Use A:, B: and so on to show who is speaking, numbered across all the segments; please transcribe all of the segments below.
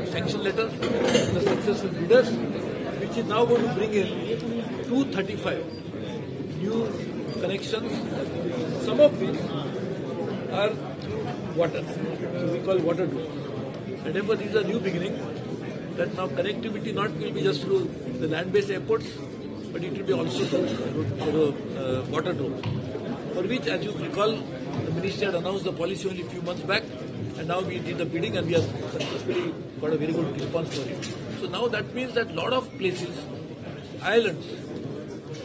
A: the sanction letter, the successful bidders, which is now going to bring in 235 new connections, some of which are water, so we call water door. And therefore, these are new beginning that now connectivity not will be just through the land-based airports, but it will be also through through, uh, water doors. For which, as you recall, the ministry had announced the policy only a few months back, and now we did the bidding and we have successfully got a very good response for it. So now that means that lot of places, islands,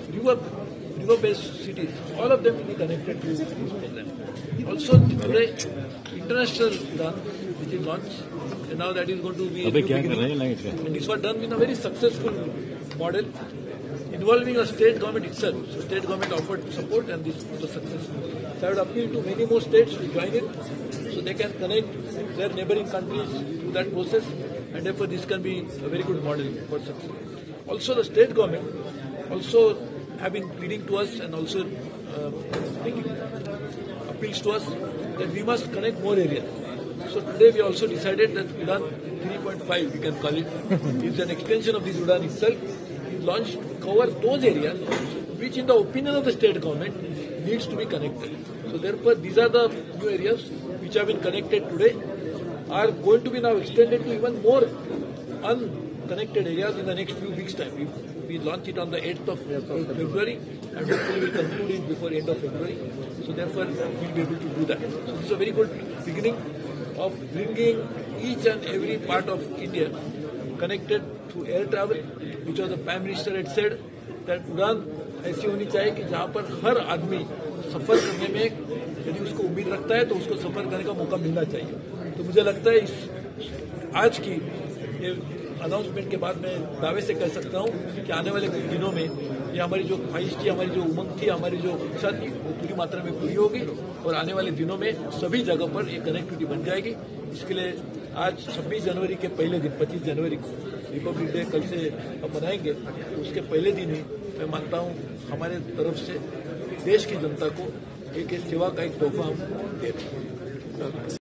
A: river, river-based cities, all of them will be connected to this program. Also today, international Udan, which is launched, and now that is going to be. And this was done in a very successful model involving a state government itself. So state government offered support and this was successful. I would appeal to many more states to join it so they can connect their neighboring countries to that process and therefore this can be a very good model for success. Also the state government also have been pleading to us and also uh, making appeals to us that we must connect more areas. So today we also decided that Udan 3.5, we can call it, is an extension of this Udan itself. Is launched to cover those areas which in the opinion of the state government needs to be connected. So therefore, these are the new areas which have been connected today are going to be now extended to even more unconnected areas in the next few weeks' time. We, we launch it on the 8th of February and hopefully we conclude it before end of February. So therefore, we'll be able to do that. So this is a very good beginning of bringing each and every part of India connected through air travel, which was the Prime Minister had said that Udan ऐसी होनी चाहिए कि जहाँ पर हर आदमी सफ़र करने में यदि उसको उम्मीद रखता है तो उसको सफ़र करने का मौका मिलना चाहिए। तो मुझे लगता है इस, आज की अनाउंसमेंट के बाद मैं दावे से कह सकता हूँ कि आने वाले कुछ दिनों में ये हमारी जो ख्वाहिश थी, हमारी जो उमंग थी, हमारी जो इच्छा थी, वो पूरी मात्रा में पूरी होगी और आने वाले दिनों में सभी जगह पर ये कनेक्टिविटी बन जाएगी। इसके लिए आज 26 जनवरी के पहले दिन 25 जनवरी को रिपब्लिक डे कल से हम मनाएँगे। तो उसके पहले दिन ही मैं मानता हूँ हमारे तरफ़ से देश की जनता को एक सेवा का एक तोहफा हम दे।